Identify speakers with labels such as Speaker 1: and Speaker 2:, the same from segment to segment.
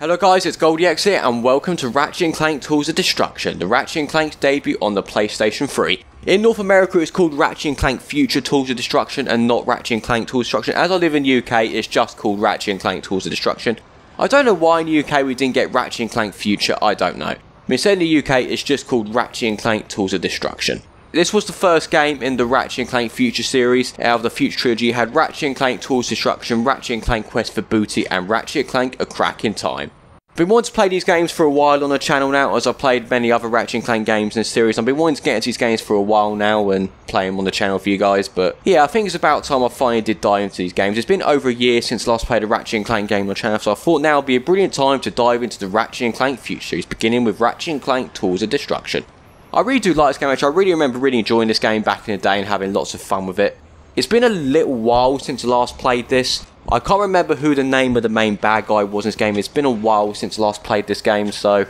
Speaker 1: Hello guys, it's GoldieX here and welcome to Ratchet & Clank Tools of Destruction, the Ratchet & Clank's debut on the PlayStation 3. In North America it's called Ratchet & Clank Future Tools of Destruction and not Ratchet & Clank Tools of Destruction. As I live in UK, it's just called Ratchet & Clank Tools of Destruction. I don't know why in UK we didn't get Ratchet & Clank Future, I don't know. I mean, in the UK it's just called Ratchet & Clank Tools of Destruction. This was the first game in the Ratchet & Clank Future series. Out of the Future trilogy, had Ratchet & Clank Tools of Destruction, Ratchet & Clank Quest for Booty, and Ratchet & Clank A Crack in Time. I've been wanting to play these games for a while on the channel now, as I've played many other Ratchet & Clank games in the series. I've been wanting to get into these games for a while now and play them on the channel for you guys, but yeah, I think it's about time I finally did dive into these games. It's been over a year since last played a Ratchet & Clank game on the channel, so I thought now would be a brilliant time to dive into the Ratchet & Clank Future series, beginning with Ratchet & Clank Tools of Destruction. I really do like this game actually, I really remember really enjoying this game back in the day and having lots of fun with it. It's been a little while since I last played this, I can't remember who the name of the main bad guy was in this game. It's been a while since I last played this game, so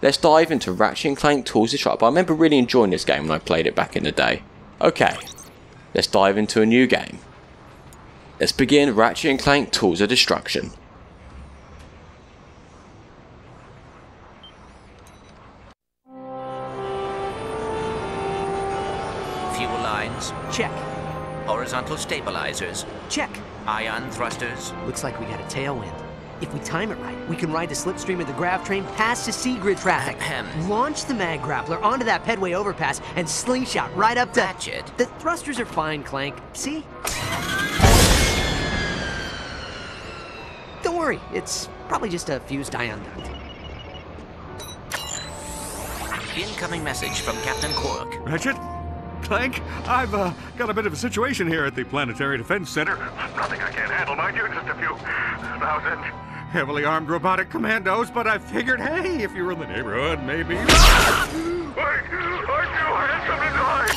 Speaker 1: let's dive into Ratchet & Clank Tools of Destruction. I remember really enjoying this game when I played it back in the day. Okay, let's dive into a new game. Let's begin Ratchet & Clank Tools of Destruction.
Speaker 2: Horizontal stabilizers,
Speaker 3: Check.
Speaker 2: ion thrusters.
Speaker 3: Looks like we got a tailwind. If we time it right, we can ride the slipstream of the grav train past the sea grid traffic.
Speaker 2: Ahem.
Speaker 3: Launch the mag grappler onto that pedway overpass and slingshot right up to.
Speaker 2: Ratchet.
Speaker 3: The thrusters are fine, Clank. See? Don't worry, it's probably just a fused ion duct.
Speaker 2: Incoming message from Captain Quark.
Speaker 4: Ratchet? Clank? I've uh, got a bit of a situation here at the Planetary Defense Center. Nothing I can't handle, mind you. Just a few thousand heavily armed robotic commandos, but I figured, hey, if you were in the neighborhood, maybe. Wait! Aren't you handsome to die?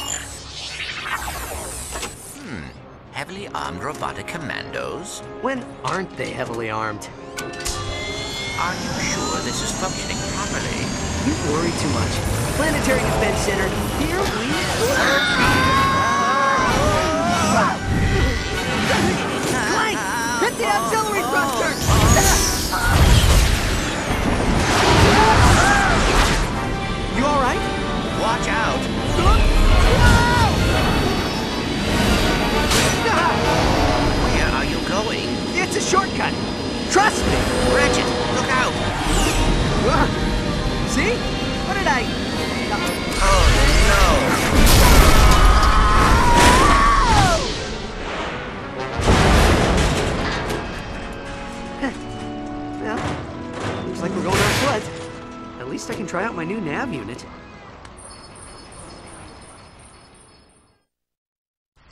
Speaker 2: Heavily armed robotic commandos.
Speaker 3: When aren't they heavily armed?
Speaker 2: Are you sure this is functioning properly?
Speaker 3: You worry too much. Planetary Defense Center, here we Clank! Hit the auxiliary! You alright?
Speaker 2: Watch out! Where are you going?
Speaker 3: It's a shortcut! Trust me!
Speaker 2: Ratchet, look out!
Speaker 3: See? What did I...
Speaker 2: Oh
Speaker 3: Well, looks like we're going. At least I can try out my new nav unit.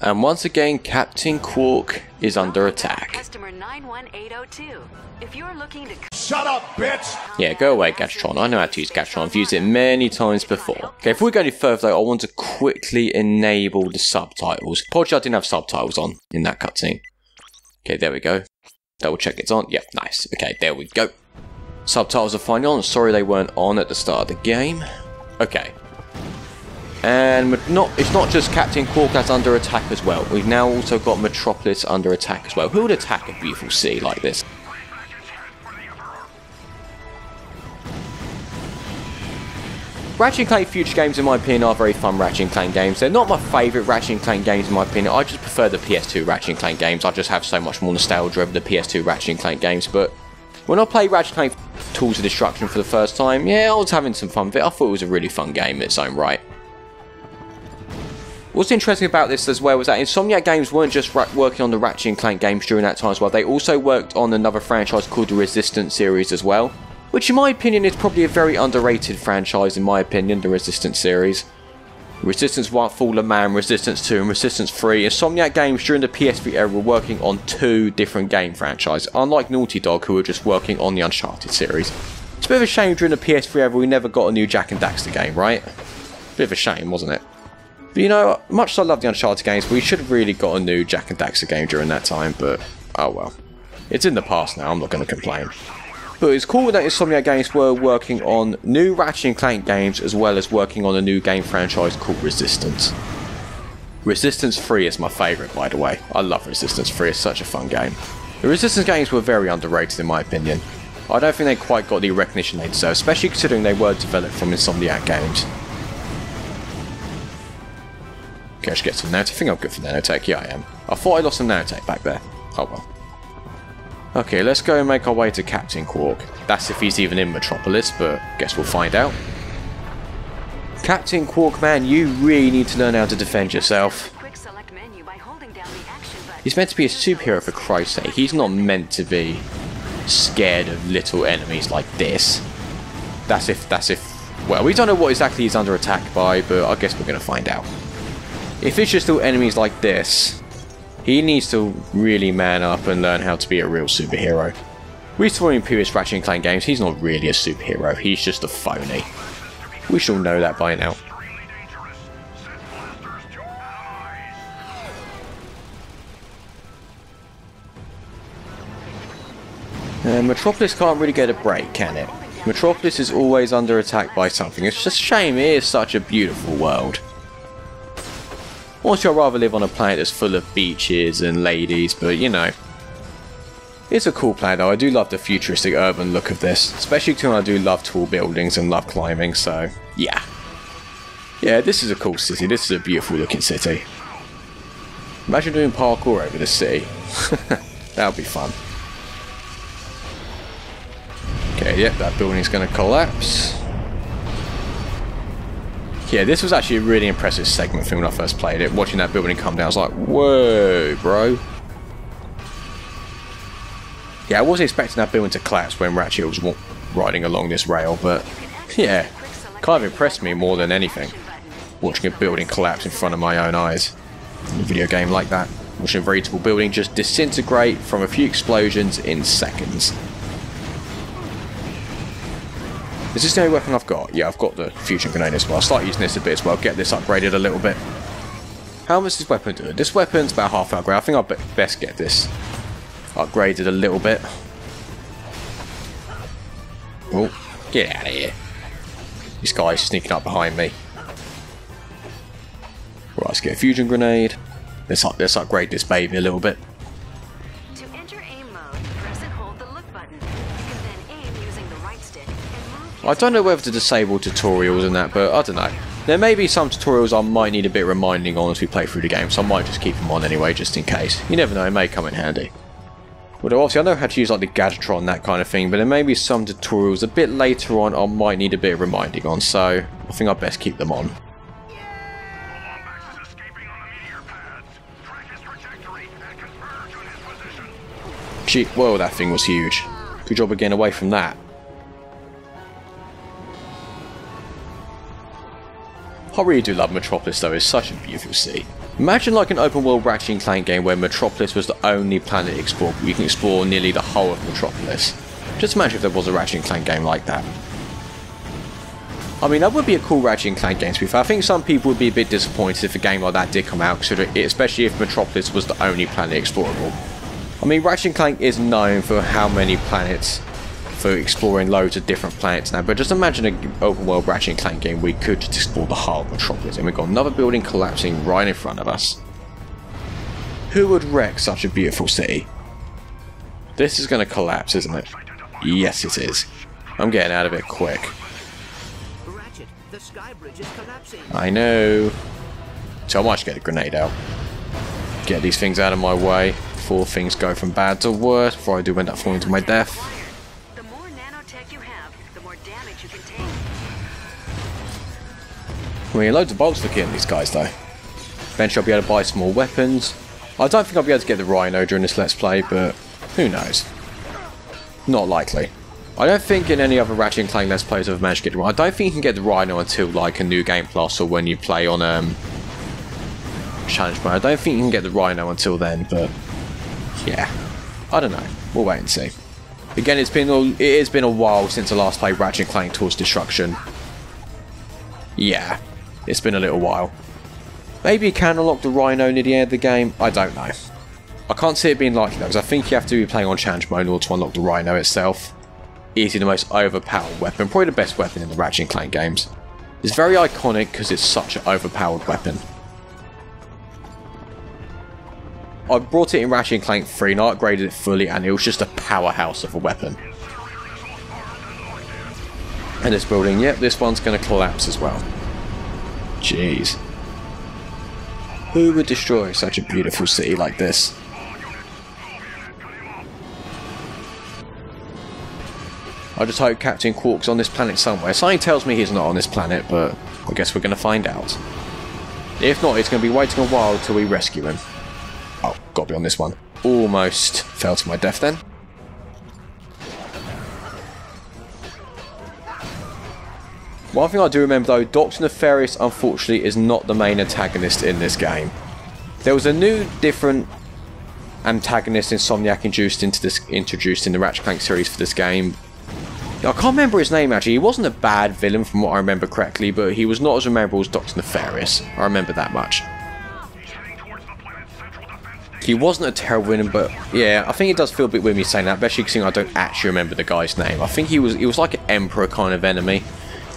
Speaker 1: And once again, Captain Quark is under attack.
Speaker 5: Customer 91802. If you're looking to
Speaker 6: Shut up, bitch!
Speaker 1: Yeah, go away, Gadgetron. I know how to use Gadgetron. I've used it many times before. Okay, before we go any further, though, I want to quickly enable the subtitles. Apologies, I didn't have subtitles on in that cutscene. Okay, there we go. Double check it's on. Yep, nice. Okay, there we go. Subtitles are finally on. Sorry they weren't on at the start of the game. Okay. And not it's not just Captain Quark that's under attack as well. We've now also got Metropolis under attack as well. Who would attack a beautiful sea like this? Ratchet & Clank Future games, in my opinion, are very fun Ratchet & Clank games. They're not my favourite Ratchet & Clank games, in my opinion. I just prefer the PS2 Ratchet & Clank games. I just have so much more nostalgia over the PS2 Ratchet & Clank games. But when I played Ratchet & Clank Tools of Destruction for the first time, yeah, I was having some fun with it. I thought it was a really fun game in its own right. What's interesting about this as well was that Insomniac Games weren't just working on the Ratchet & Clank games during that time as well. They also worked on another franchise called the Resistance series as well. Which in my opinion is probably a very underrated franchise in my opinion, the Resistance series. Resistance 1, Fall of Man, Resistance 2 and Resistance 3. Insomniac Games during the PS3 era were working on two different game franchises, unlike Naughty Dog who were just working on the Uncharted series. It's a bit of a shame during the PS3 era we never got a new Jak and Daxter game, right? Bit of a shame, wasn't it? But you know, much as I love the Uncharted games, we should have really got a new Jak and Daxter game during that time, but oh well. It's in the past now, I'm not going to complain. But it's cool that Insomniac Games were working on new Ratchet and Clank games as well as working on a new game franchise called Resistance. Resistance 3 is my favourite, by the way. I love Resistance 3, it's such a fun game. The Resistance games were very underrated in my opinion. I don't think they quite got the recognition they deserve, especially considering they were developed from Insomniac Games. Okay, I should get some nanotech. I think I'm good for nanotech. Yeah, I am. I thought I lost some nanotech back there. Oh well. Okay, let's go and make our way to Captain Quark. That's if he's even in Metropolis, but guess we'll find out. Captain Quark, man, you really need to learn how to defend yourself.
Speaker 5: Quick select menu by holding down the action button.
Speaker 1: He's meant to be a superhero for Christ's sake. He's not meant to be scared of little enemies like this. That's if, that's if, well, we don't know what exactly he's under attack by, but I guess we're going to find out. If it's just all enemies like this, he needs to really man up and learn how to be a real superhero. We saw in previous Ratchet and Clank games, he's not really a superhero, he's just a phony. We shall know that by now. Uh, Metropolis can't really get a break, can it? Metropolis is always under attack by something. It's just a shame it is such a beautiful world. Also, I'd rather live on a planet that's full of beaches and ladies, but you know. It's a cool planet though, I do love the futuristic urban look of this, especially because I do love tall buildings and love climbing, so yeah. Yeah, this is a cool city, this is a beautiful looking city. Imagine doing parkour over the city. that would be fun. Okay, yep, that building's going to collapse. Yeah, this was actually a really impressive segment for me when I first played it. Watching that building come down, I was like, whoa, bro. Yeah, I wasn't expecting that building to collapse when Ratchet was riding along this rail, but yeah, kind of impressed me more than anything. Watching a building collapse in front of my own eyes. In a video game like that. Watching a veritable building just disintegrate from a few explosions in seconds. Is this the only weapon I've got? Yeah, I've got the fusion grenade as well. I'll start using this a bit as well, get this upgraded a little bit. How much does this weapon? This weapon's about half upgrade. I think I'll best get this upgraded a little bit. Oh, get out of here. This guy's sneaking up behind me. Right, let's get a fusion grenade. Let's, up, let's upgrade this baby a little bit. I don't know whether to disable tutorials and that, but I don't know. There may be some tutorials I might need a bit reminding on as we play through the game, so I might just keep them on anyway, just in case. You never know, it may come in handy. Although obviously I know how to use like the Gadgetron, that kind of thing, but there may be some tutorials a bit later on I might need a bit of reminding on, so I think I'd best keep them on. Gee, whoa, that thing was huge. Good job of getting away from that. I really do love Metropolis though, it's such a beautiful city. Imagine like an open world Ratchet and Clank game where Metropolis was the only planet explored, you can explore nearly the whole of Metropolis. Just imagine if there was a Ratchet and Clank game like that. I mean, that would be a cool Ratchet and Clank game to be fair. I think some people would be a bit disappointed if a game like that did come out, especially if Metropolis was the only planet explorable. I mean, Ratchet and Clank is known for how many planets, for exploring loads of different planets now, but just imagine an open world Ratchet and Clank game we could just explore the whole of Metropolis, and we've got another building collapsing right in front of us. Who would wreck such a beautiful city? This is going to collapse, isn't it? Yes, it is. I'm getting out of it quick.
Speaker 3: Ratchet, the sky bridge is collapsing.
Speaker 1: I know. So I might just get a grenade out. Get these things out of my way before things go from bad to worse, before I do end up falling to my death. We need loads of bolts for killing these guys though. Eventually I'll be able to buy some more weapons. I don't think I'll be able to get the Rhino during this Let's Play, but who knows. Not likely. I don't think in any other Ratchet and Clank Let's Plays I've managed to get the Rhino. I don't think you can get the Rhino until like a new game plus or when you play on um challenge mode. I don't think you can get the Rhino until then, but yeah. I don't know. We'll wait and see. Again, it's been a, it has been a while since I last played Ratchet and Clank Tools of Destruction. Yeah, it's been a little while. Maybe you can unlock the Rhino near the end of the game. I don't know. I can't see it being likely though, because I think you have to be playing on challenge mode in order to unlock the Rhino itself. Easily the most overpowered weapon, probably the best weapon in the Ratchet Clank games. It's very iconic because it's such an overpowered weapon. I brought it in Ratchet Clank 3 and I upgraded it fully and it was just a powerhouse of a weapon. And this building, yep, this one's going to collapse as well. Jeez. Who would destroy such a beautiful city like this? I just hope Captain Quark's on this planet somewhere. Something tells me he's not on this planet, but I guess we're going to find out. If not, it's going to be waiting a while till we rescue him. Oh, got to be on this one. Almost fell to my death then. One thing I do remember though, Doctor Nefarious unfortunately is not the main antagonist in this game. There was a new, different antagonist Insomniac introduced into this introduced in the Ratchet Clank series for this game. I can't remember his name actually. He wasn't a bad villain from what I remember correctly, but he was not as memorable as Doctor Nefarious. I remember that much. He wasn't a terrible villain, but yeah, I think it does feel a bit weird me saying that, especially considering I don't actually remember the guy's name. I think he was he was like an emperor kind of enemy.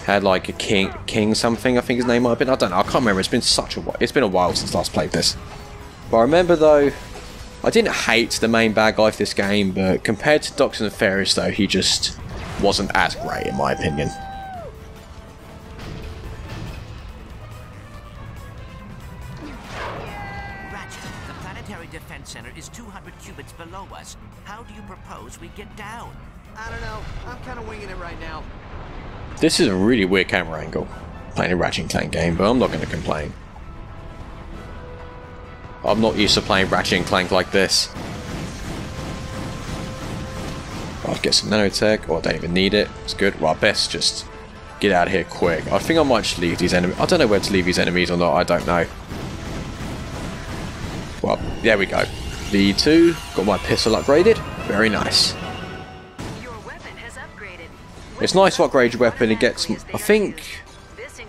Speaker 1: Had like a king king something, I think his name might have been. I don't know, I can't remember. It's been such a while. It's been a while since last played this. But I remember though, I didn't hate the main bad guy for this game, but compared to Doctor Nefarious though, he just wasn't as great in my opinion.
Speaker 2: Ratchet, the Planetary Defense Center is 200 cubits below us. How do you propose we get down?
Speaker 3: I don't know. I'm kind of winging it right now.
Speaker 1: This is a really weird camera angle. Playing a Ratchet Clank game, but I'm not going to complain. I'm not used to playing Ratchet Clank like this. I'll get some nanotech, or I don't even need it. It's good. Well, best just get out of here quick. I think I might just leave these enemies. I don't know where to leave these enemies or not. I don't know. Well, there we go. V2, got my pistol upgraded. Very nice. It's nice upgrade your weapon. It gets, I think,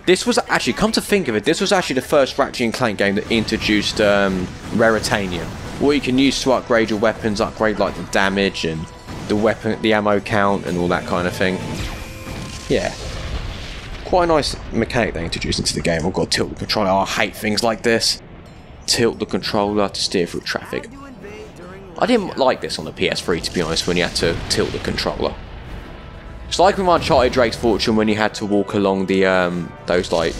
Speaker 5: This
Speaker 1: was actually, come to think of it, this was actually the first Ratchet and Clank game that introduced um, Raritanium. What you can use to upgrade your weapons, upgrade like the damage and the weapon, the ammo count and all that kind of thing. Yeah. Quite a nice mechanic they introduced into the game. I've got to tilt the controller. Oh, I hate things like this. Tilt the controller to steer through traffic. I didn't like this on the PS3 to be honest when you had to tilt the controller. It's like with Uncharted Drake's Fortune when you had to walk along the um those like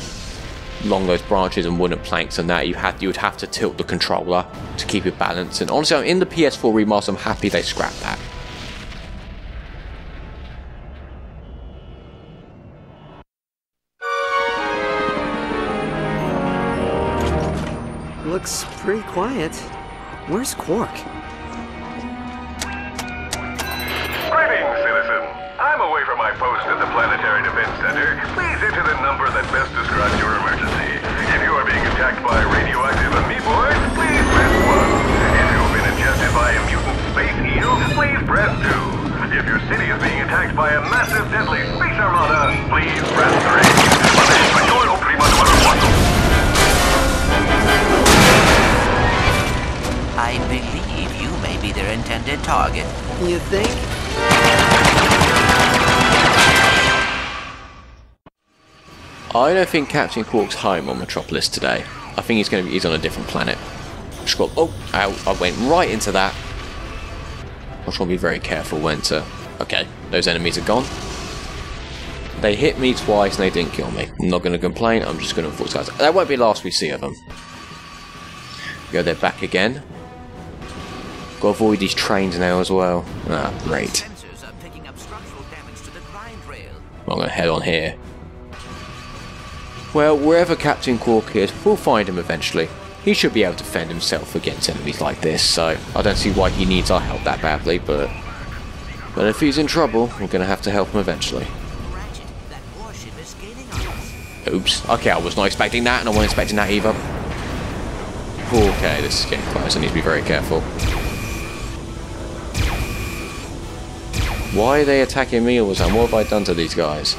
Speaker 1: along those branches and wooden planks and that you had you would have to tilt the controller to keep it balanced and honestly I'm in the PS4 remaster I'm happy they scrapped that.
Speaker 3: Looks pretty quiet. Where's Quark?
Speaker 6: Post at the Planetary Defense Center. Please enter the number that best describes your emergency. If you are being attacked by radioactive amoeboids,
Speaker 2: I
Speaker 1: don't think Captain Quark's home on Metropolis today. I think he's going to be he's on a different planet. Got, oh, I, I went right into that. I just want to be very careful when to. Okay, those enemies are gone. They hit me twice and they didn't kill me. I'm not going to complain. I'm just going to enforce that. That won't be the last we see of them. Go there back again. Got to avoid these trains now as well. Ah, great.
Speaker 2: Sensors are picking up structural damage to the grind rail.
Speaker 1: I'm going to head on here. Well, wherever Captain Quark is, we'll find him eventually. He should be able to defend himself against enemies like this, so I don't see why he needs our help that badly, but... But if he's in trouble, we're going to have to help him eventually.
Speaker 2: That.
Speaker 1: Oops. Okay, I was not expecting that, and I wasn't expecting that either. Okay, this is getting close. I need to be very careful. Why are they attacking me all the time? What have I done to these guys?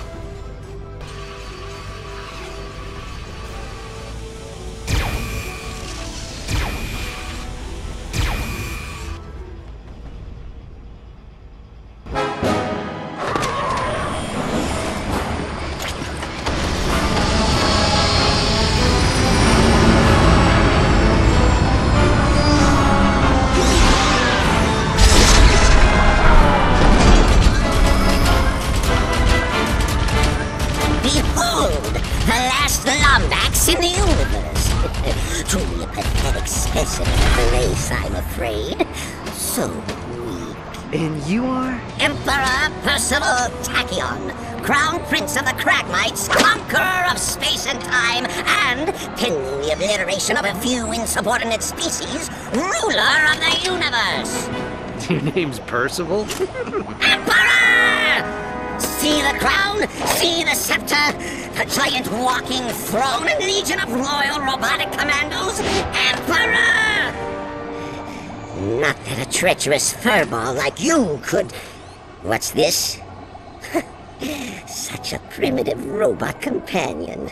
Speaker 7: Truly a pathetic specimen of the race, I'm afraid. So weak.
Speaker 3: And you are?
Speaker 7: Emperor Percival Tachyon, Crown Prince of the Cragmites, Conqueror of space and time, and, pending the obliteration of a few insubordinate species, ruler of the universe.
Speaker 3: Your name's Percival?
Speaker 7: Emperor! See the crown, see the scepter, the giant walking throne and legion of royal robotic commandos? Emperor! Not that a treacherous furball like you could. What's this? such a primitive robot companion.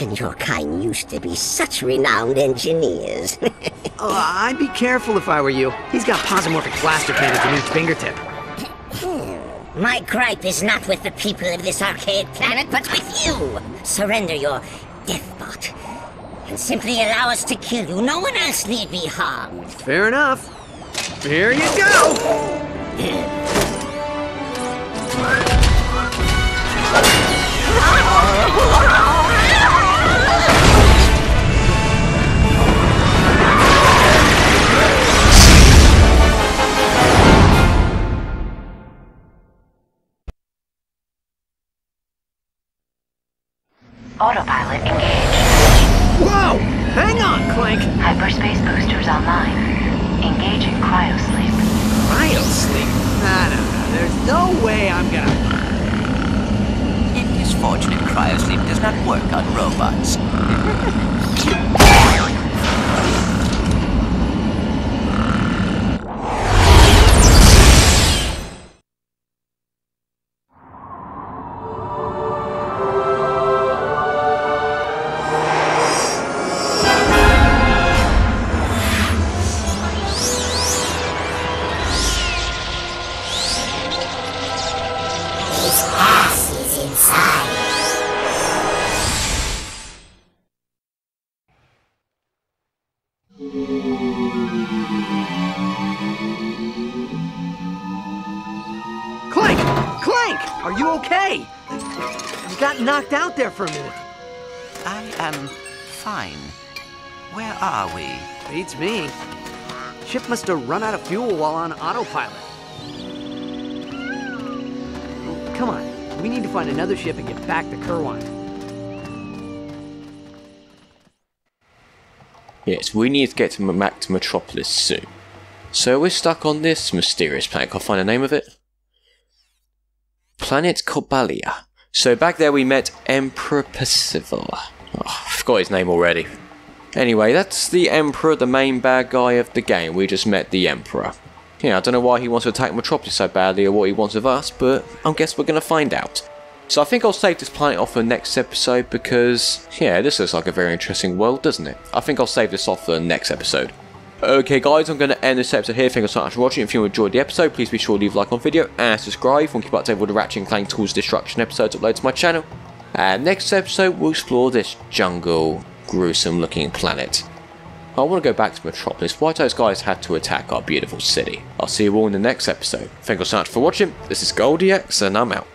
Speaker 7: And your kind used to be such renowned engineers.
Speaker 3: Oh, I'd be careful if I were you. He's got posomorphic blaster cannons in each fingertip.
Speaker 7: My gripe is not with the people of this arcade planet, but with you. Surrender your deathbot. And simply allow us to kill you. No one else need be harmed.
Speaker 3: Fair enough. Here you go!
Speaker 8: Autopilot engaged.
Speaker 3: Whoa! Hang on, Clank!
Speaker 8: Hyperspace boosters online. Engaging cryosleep.
Speaker 3: Cryosleep? Nah, no, no. There's no way I'm gonna.
Speaker 2: It is fortunate cryosleep does not work on robots.
Speaker 3: Clank! Clank! Are you okay? You got knocked out there for a minute.
Speaker 2: I am fine. Where are we?
Speaker 3: Beats me. Ship must have run out of fuel while on autopilot. Come on, we need to find another ship and get back to Kerwan.
Speaker 1: Yes, we need to get to back to Metropolis soon. So we're stuck on this mysterious planet. I'll find the name of it? Planet Cobalia. So back there we met Emperor Percival. Oh, I forgot his name already. Anyway, that's the Emperor, the main bad guy of the game. We just met the Emperor. Yeah, I don't know why he wants to attack Metropolis so badly or what he wants of us, but I guess we're going to find out. So I think I'll save this planet off for next episode because, yeah, this looks like a very interesting world, doesn't it? I think I'll save this off for the next episode. Okay guys, I'm going to end this episode here. Thank you so much for watching. If you enjoyed the episode, please be sure to leave a like on the video and subscribe. If you keep up to date with the Ratchet and Clank Tools Destruction episodes uploaded to my channel. And next episode, we'll explore this jungle, gruesome looking planet. I want to go back to Metropolis. Why those guys had to attack our beautiful city. I'll see you all in the next episode. Thank you so much for watching. This is GoldieX and I'm out.